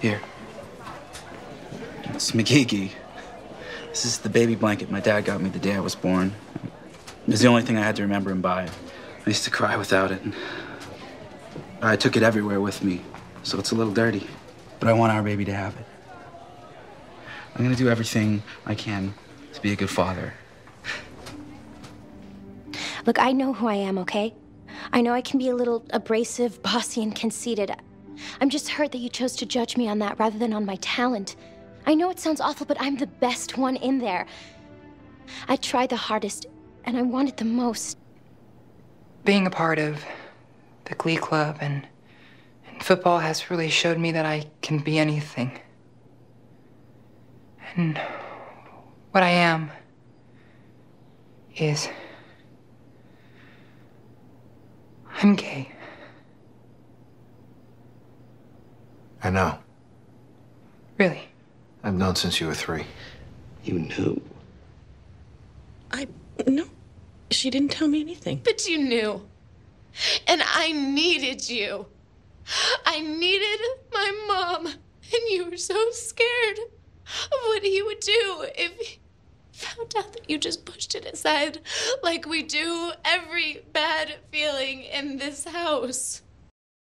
Here. It's McGeegee. This is the baby blanket my dad got me the day I was born. It was the only thing I had to remember him by. I used to cry without it. I took it everywhere with me, so it's a little dirty. But I want our baby to have it. I'm gonna do everything I can to be a good father. Look, I know who I am, okay? I know I can be a little abrasive, bossy, and conceited. I'm just hurt that you chose to judge me on that rather than on my talent. I know it sounds awful, but I'm the best one in there. I tried the hardest, and I wanted the most. Being a part of the Glee Club and, and football has really showed me that I can be anything. And what I am is. I'm gay. I know. Really? I've known since you were three. You knew. I. No. She didn't tell me anything. But you knew. And I needed you. I needed my mom. And you were so scared of what he would do if he found out that you just pushed it aside like we do every bad feeling in this house.